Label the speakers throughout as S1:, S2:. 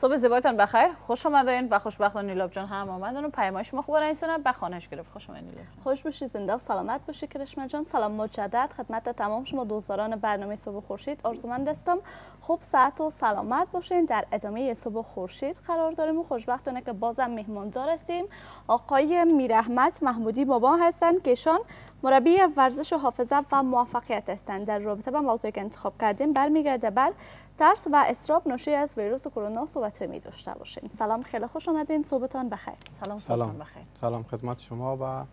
S1: صبح زیبایتان بخیر. خوش آمدین و خوشبختان نیلاب جان هم آمدن و پیامای شما خوب رئیسان به خانهش گرفت. خوش آمدین نیلاب
S2: خوش باشی زنده. سلامت باشی کرشما جان. سلام مجدد. خدمت تمام شما دوستداران برنامه صبح خورشید. آرزومند هستم خوب ساعت و سلامت باشین. در ادامه صبح خورشید قرار داریم و خوشبختانه که بازم مهماندار هستیم. آقای میرحمت محمودی بابا هستند که ایشان مربی ورزش و حافظه و موفقیت هستند در رابطه با موضوعی که انتخاب کردیم برمیگرده. بر ترس و استراب ناشی از ویروس کرونا صحبت می داشته باشیم. سلام خیلی خوش آمدین. صبحتان بخیر.
S1: سلام
S3: سلام.
S1: بخیر
S3: سلام خدمت شما و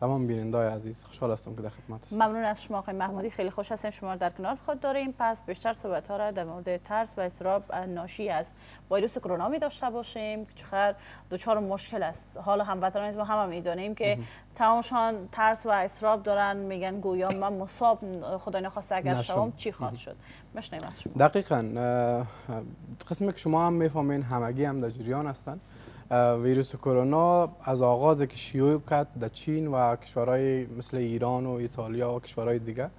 S3: تمام بینندای عزیز خوشحال هستم که در خدمت هستم.
S1: ممنون از شما آقای محمودی خیلی خوش هستیم شما در کنار خود داریم. پس بیشتر صحبت ها را در مورد ترس و استراب ناشی از ویروس کرونا می داشته باشیم. که چقدر دچار مشکل است. حالا هموطنان ما هم, هم می‌دانیم که تمامشان ترس و استراب دارن. میگن گویا من مصاب خدا نخواسته اگر شوم چی خواهد شد. مشنیم از شما.
S3: دقیقا قسمی که شما هم می‌فهمین همگی هم در جریان هستن. ویروس کرونا از آغاز که شیوع کرد در چین و کشورهای مثل ایران و ایتالیا و کشورهای دیگه.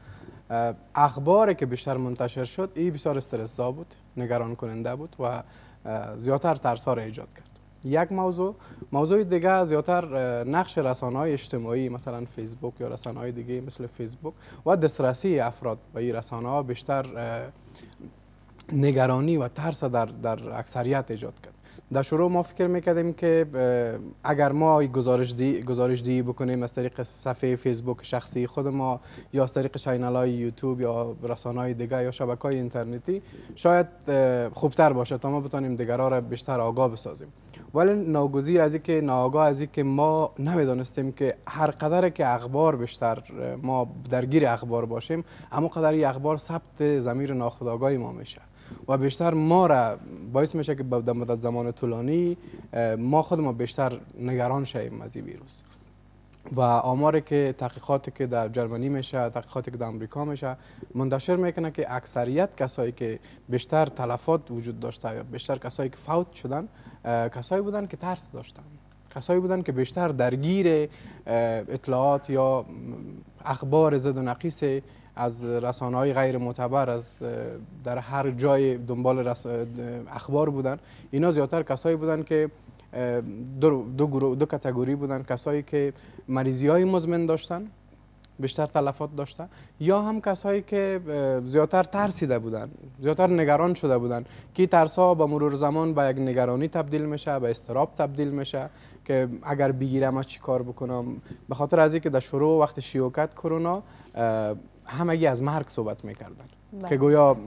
S3: اخباری که بیشتر منتشر شد این بسیار استرسزا بود نگران کننده بود و زیادتر ترس را ایجاد کرد. یک موضوع موضوع دیگه زیادتر نقش رسانه های اجتماعی مثلا فیسبوک یا رسانه های دیگه مثل فیسبوک و دسترسی افراد به این رسانه ها بیشتر نگرانی و ترس در, در اکثریت ایجاد کرد. در شروع ما فکر می‌کردیم که اگر ما گزارش دی گزارش دی بکنیم از طریق صفحه فیسبوک شخصی خود ما یا از طریق channel یوتیوب یا رسانه های دیگه یا شبکه های اینترنتی شاید خوبتر باشه تا ما بتونیم دیگرها را بیشتر آگاه بسازیم. ولی ناگزیر از که ناآگاه از که ما نمی‌دانستیم که هر قدر که اخبار بیشتر ما درگیر اخبار باشیم اما قدر اخبار ثبت ضمیر ناخودآگاه ما میشه. و بیشتر ما را باعث میشه که در مدت زمان طولانی ما خود ما بیشتر نگران شویم از این ویروس. و آماری که تحقیقاتی که در جرمنی میشه تحقیقاتی که در امریکا میشه منتشر می‌کنه که اکثریت کسایی که بیشتر تلفات وجود داشته یا بیشتر کسایی که فوت شدن کسایی بودن که ترس داشتن. کسایی بودن که بیشتر درگیر اطلاعات یا اخبار زد و نقیص از رسانه های غیر معتبر از در هر جای دنبال اخبار بودن. اینا زیادتر کسایی بودن که دو, دو, گروه دو کتگوری بودن. کسایی که مریضی های مزمن داشتن بیشتر تلفات داشتن یا هم کسایی که زیادتر ترسیده بودن زیادتر نگران شده بودن. که ترس ها با مرور زمان به یک نگرانی تبدیل میشه به استراب تبدیل میشه که اگر بگیرم چی کار بکنم؟ به خاطر از اینکه در شروع وقت شیوکت کرونا همگی از مرگ صحبت می‌کردن. بله. که گویا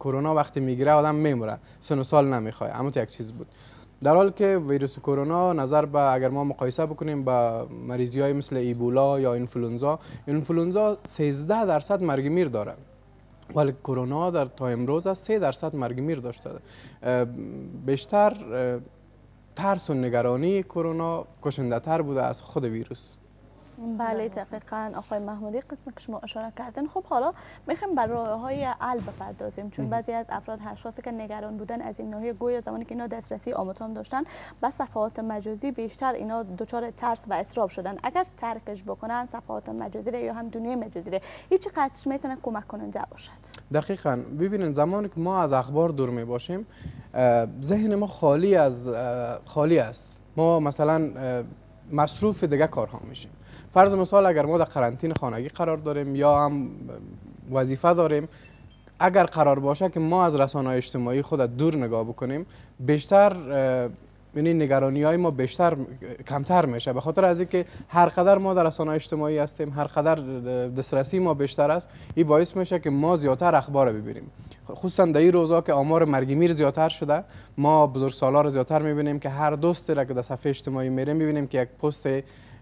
S3: کرونا وقتی می‌گیره آدم میموره سن و سال نمی‌خواد. اما یک چیز بود. در حال که ویروس کرونا نظر به اگر ما مقایسه بکنیم با مریضی های مثل ایبولا یا اینفلونزا اینفلونزا 13 درصد مرگ میر داره. ولی کرونا در تا امروز از 3 درصد مرگ میر داشته. بیشتر ترس و نگرانی کرونا کشنده تر بوده از خود ویروس.
S2: بله دقیقا. آقای محمودی قسم که شما اشاره کردن خب حالا می‌خوایم بر راه های حل بپردازیم چون بعضی از افراد هشاسی که نگران بودن از این ناحیه گویا زمانی که اینا دسترسی آموتان داشتن با صفحات مجازی بیشتر اینا دچار ترس و استراب شدن. اگر ترکش بکنن صفحات مجازی یا هم دنیای مجازی هیچ قدر می‌تونه کمک کننده باشد.
S3: دقیقا. ببینید زمانی که ما از اخبار دور می باشیم ذهن ما خالی از خالی است. ما مثلا مصروف دیگه کارها میشیم. فرض مثال اگر ما در قرنطین خانگی قرار داریم یا هم وظیفه داریم اگر قرار باشه که ما از رسانه اجتماعی خود دور نگاه بکنیم بیشتر یعنی نگرانی های ما بیشتر کمتر میشه. به خاطر از اینکه هر قدر ما در رسانه اجتماعی هستیم هر قدر دسترسی ما بیشتر است این باعث میشه که ما زیادتر اخبار ببینیم. خصوصا در این روزا که آمار مرگ میر زیادتر شده ما بزرگ سالار زیادتر می‌بینیم که هر دوستی را که در صفحه اجتماعی میریم می‌بینیم که یک پست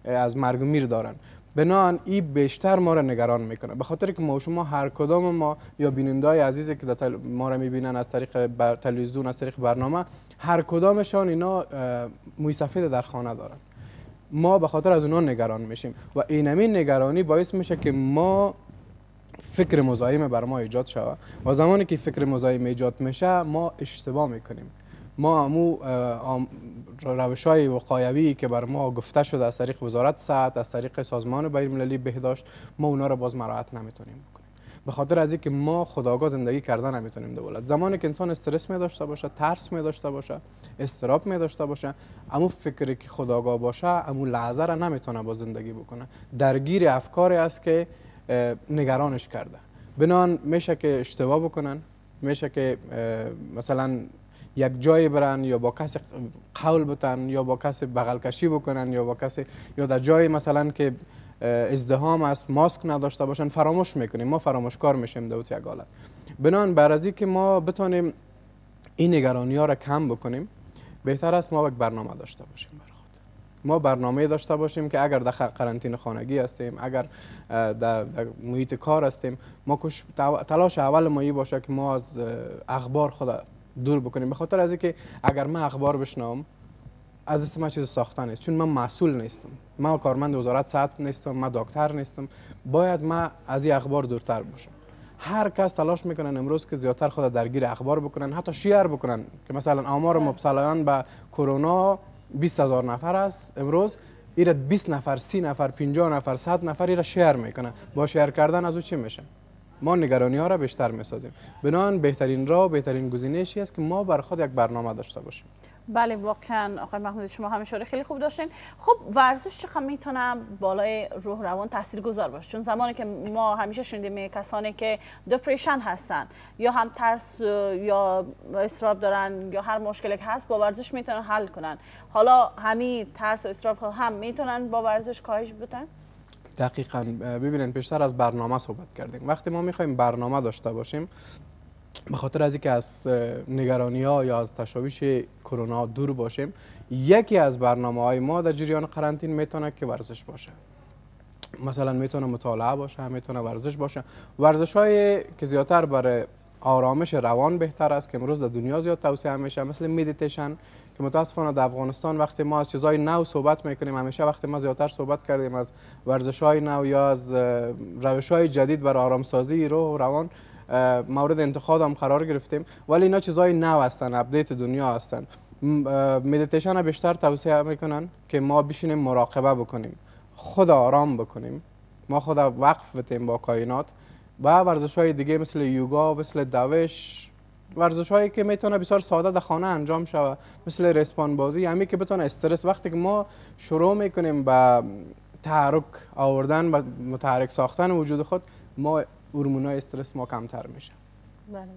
S3: از مرگ میر دارن. بنان این بیشتر ما را نگران می‌کنه. به خاطر که ما شما هر کدام ما یا بینندای عزیزی که تل... ما را می‌بینن از طریق بر... تلویزیون از طریق برنامه هر کدامشان اینا موی سفید در خانه دارن. ما به خاطر از اونها نگران میشیم و اینمی نگرانی باعث میشه که ما فکر مزاحم بر ما ایجاد شود. و زمانی که فکر مزاحم ایجاد میشه ما اشتباه می‌کنیم. ما امو روش های وقایوی که بر ما گفته شده از طریق وزارت صحت از طریق سازمان بین المللی بهداشت ما اونا را باز مراحت نمی‌تونیم بکنیم. به خاطر از اینکه ما خداگاه زندگی کردن نمی‌تونیم دولت. زمانی که انسان استرس می داشته باشه ترس می داشته باشه استراب می داشته باشه امو فکری که خداگاه باشه امو لحظه را نمی‌تونه با زندگی بکنه. درگیر افکاری است که نگرانش کرده. بنان میشه که اشتباه بکنن میشه که مثلا یک جای برن یا با کسی قول بتن یا با کسی بغل کشی بکنن یا با کسی یا در جای مثلا که ازدهام است ماسک نداشته باشن فراموش می‌کنیم. ما فراموشکار میشیم دوت یک حالت بنان بر از که ما بتونیم این نگرانی ها را کم بکنیم بهتر است ما یک برنامه داشته باشیم ما برنامه داشته باشیم که اگر در قرنطینه خانگی هستیم اگر در, محیط کار هستیم ما تلاش اول ما باشه که ما از اخبار خود دور بکنیم. به خاطر از اینکه اگر من اخبار بشنام از است من چیز ساخته نیست. چون من مسئول نیستم. من کارمند وزارت صحت نیستم من دکتر نیستم. باید من از این اخبار دورتر باشم. هر کس تلاش می‌کنن امروز که زیادتر خود درگیر اخبار بکنن حتی شیر بکنن. که مثلا آمار بله. مبتلایان به کرونا 20 هزار نفر است امروز. ایره 20 نفر 30 نفر 50 نفر 100 نفر ایره شیر می‌کنن. با شیر کردن از او چی میشه؟ ما نگرانی ها را بیشتر می‌سازیم. بنان بهترین راه بهترین گزینشی است که ما بر خود یک برنامه داشته باشیم.
S1: بله واقعا. آقای محمود شما هم اشاره خیلی خوب داشتین. خب ورزش چقدر می‌تونه بالای روح روان گذار باشه؟ چون زمانی که ما همیشه شنیدیم کسانی که دپریشن هستن یا هم ترس یا استراب دارن یا هر مشکلی که هست با ورزش می‌تونن حل کنن. حالا همین ترس و استراب هم می‌تونن با ورزش کاهش بدن؟
S3: دقیقا ببینید بیشتر از برنامه صحبت کردیم. وقتی ما می‌خوایم برنامه داشته باشیم به خاطر از اینکه از نگرانی ها یا از تشویش کرونا دور باشیم یکی از برنامه های ما در جریان قرنطین می‌تونه که ورزش باشه. مثلا می‌تونه مطالعه باشه می‌تونه ورزش باشه. ورزش های که زیادتر برای آرامش روان بهتر است که امروز در دنیا زیاد توصیه میشه مثل مدیتیشن که متاسفانه در افغانستان وقتی ما از چیزهای نو صحبت می‌کنیم همیشه وقتی ما زیادتر صحبت کردیم از ورزش های نو یا از روش های جدید برای آرامسازی روح و روان مورد انتخاب هم قرار گرفتیم. ولی اینا چیزهای نو هستن update دنیا هستن. مدیتیشن بیشتر توصیه می‌کنن که ما بشینیم مراقبه بکنیم خود آرام بکنیم. ما خود وقف بتیم با کائنات و ورزش های دیگه مثل یوگا مثل دوش ورزش هایی که می‌تونه بسیار ساده در خانه انجام شود مثل ریسمان بازی همین که بتونه استرس وقتی که ما شروع می‌کنیم به تحرک آوردن و متحرک ساختن وجود خود ما هورمونای استرس ما کمتر میشه. بله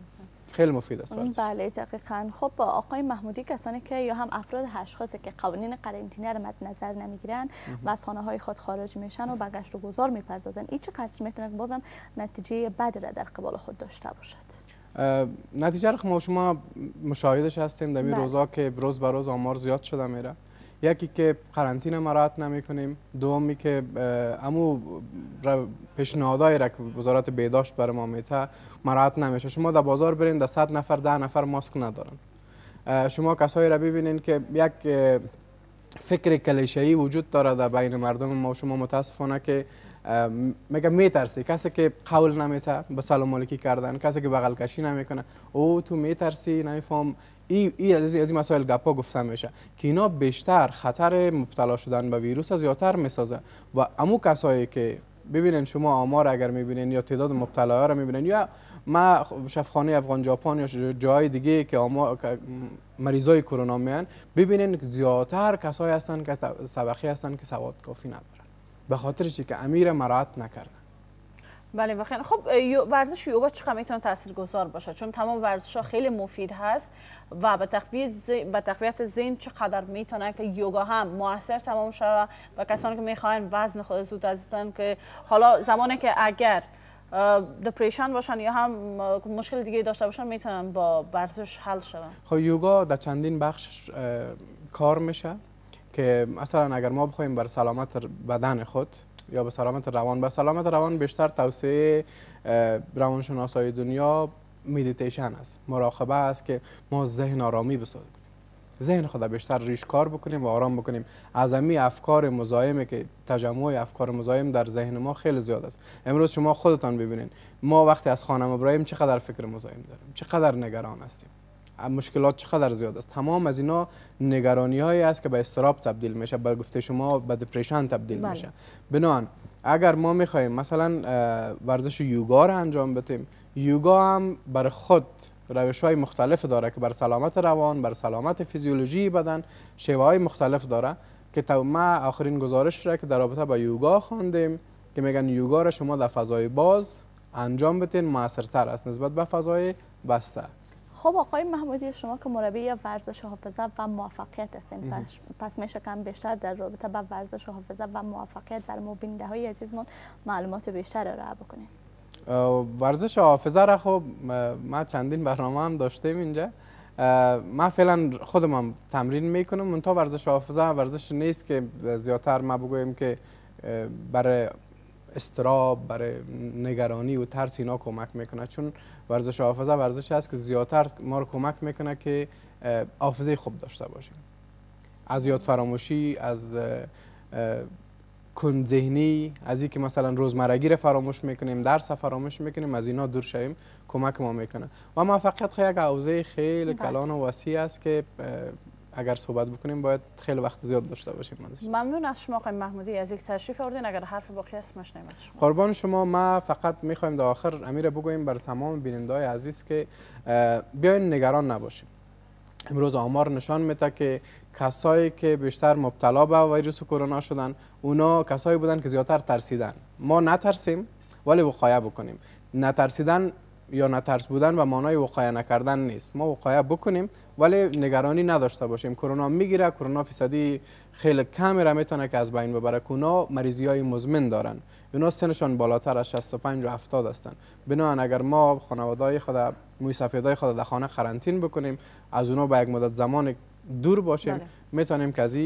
S3: خیلی مفید است
S2: بله دقیقا. خب با آقای محمودی کسانی که یا هم افراد اشخاصی که قوانین قرنطینه رو مد نظر نمی‌گیرن و از خانه های خود خارج میشن و به گشت و گذار می‌پردازن این چقدر می‌تونه بازم نتیجه بدی را در قبال خود داشته باشد؟
S3: نتیجه ما شما مشاهدش هستیم در این بله. روزا که روز به روز آمار زیاد شده میره. یکی که قرنطینه مراحت نمی کنیم دومی که امو پیشنهادایی را که وزارت بهداشت برای ما میته مراحت نمیشه. شما در بازار برین در صد نفر ده نفر ماسک ندارن. شما کسایی را ببینین که یک فکر کلیشه‌ای وجود داره در بین مردم ما. شما متاسفانه که میگه میترسی؟ کسی که قول نمیته به سلام علیکی کردن. کسی که بغل کشی نمی‌کنه. او تو میترسی نمیفهم. ای, ای از این مسائل گپا گفته میشه که اینا بیشتر خطر مبتلا شدن به ویروس از زیادتر می‌سازه. و امو کسایی که ببینین شما آمار اگر می‌بینین یا تعداد مبتلا رو می‌بینین یا ما شفخانه افغان ژاپن یا جای دیگه که آمار مریضای کرونا میان ببینین زیادتر کسایی هستن که سبخی هستن که سواد کافی ندارن. به خاطر چی؟ که امیر مراعات نکردن
S1: بله بخیر خب ورزش یوگا چقدر می‌تونه تاثیرگذار باشه. چون تمام ورزش ها خیلی مفید هست و به تقویت به تقویت ذهن چقدر می‌تونه که یوگا هم موثر تمام شود و کسانی که می‌خواین وزن خود زود از که حالا زمانی که اگر دپریشن باشن یا هم مشکل دیگه داشته باشن می‌تونن با ورزش حل شون.
S3: خب یوگا در چندین بخش کار میشه. که مثلا اگر ما بخوایم بر سلامت بدن خود یا به سلامت روان به سلامت روان بیشتر توسعه روانشناسای دنیا مدیتیشن است مراقبه است که ما ذهن آرامی بسازیم. ذهن خود بیشتر ریش کار بکنیم و آرام بکنیم. از امی افکار مزایمه که تجمع افکار مزایم در ذهن ما خیلی زیاد است. امروز شما خودتان ببینید ما وقتی از خانم ابراهیم چقدر فکر مزایم داریم؟ چقدر نگران هستیم؟ مشکلات چقدر زیاد است؟ تمام از اینا نگرانی هایی است که به استراب تبدیل میشه به گفته شما به دپریشن تبدیل بله. میشه. بنان اگر ما می‌خوایم مثلا ورزش یوگا رو انجام بدیم یوگا هم بر خود روش های مختلف داره که بر سلامت روان بر سلامت فیزیولوژی بدن شیوه های مختلف داره که تو ما آخرین گزارش را که در رابطه با یوگا خواندیم که میگن یوگا را شما در فضای باز انجام بدین موثرتر است نسبت به فضای بسته.
S2: خب آقای محمودی شما که مربی ورزش حافظه و موفقیت هستین پس, میشه کم بیشتر در رابطه با ورزش حافظه و موفقیت بر مبینده های عزیزمون معلومات بیشتر را بکنین.
S3: ورزش حافظه را خب ما چندین برنامه هم داشتیم اینجا. ما فعلا خودم هم تمرین می‌کنم. منتها ورزش حافظه ورزش نیست که زیادتر ما بگویم که برای استراب برای نگرانی و ترس اینا کمک می‌کنه. چون ورزش حافظه ورزشی است که زیادتر ما رو کمک می‌کنه که حافظه خوب داشته باشیم از یاد فراموشی از کن ذهنی از اینکه مثلا روزمرگی رو فراموش می‌کنیم درس فراموش می‌کنیم از اینا دور شویم کمک ما می‌کنه و موفقیت خیلی یک حوزه خیلی بله. کلان و وسیع است که اگر صحبت بکنیم باید خیلی وقت زیاد داشته باشیم
S1: ممنون از شما آقای محمودی از یک تشریف آوردین. اگر حرف باقی است مشنیم
S3: شما قربان شما. ما فقط می‌خوایم در آخر امیر بگوییم بر تمام بیننده عزیز که بیاین نگران نباشیم. امروز آمار نشان میده که کسایی که بیشتر مبتلا به ویروس کرونا شدن اونا کسایی بودن که زیادتر ترسیدن. ما نترسیم ولی وقایه بکنیم. نترسیدن یا نترس بودن و مانای وقایه نکردن نیست. ما وقایه بکنیم ولی نگرانی نداشته باشیم. کرونا می‌گیره کرونا فیصدی خیلی کم را می‌تونه که از بین ببره. کونا مریضی های مزمن دارن. اونا سنشان بالاتر از 65 و 70 هستن. بنابراین اگر ما خانواده خود موی سفیدای خود در خانه قرنطین بکنیم از اونا به یک مدت زمان دور باشیم بله. می‌تونیم که از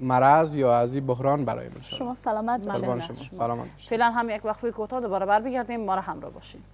S3: مرض یا از این بحران برای
S2: شما سلامت باشید
S3: شما. سلامت
S1: فعلا هم یک وقفه کوتاه دوباره بر بگردیم ما را همراه باشیم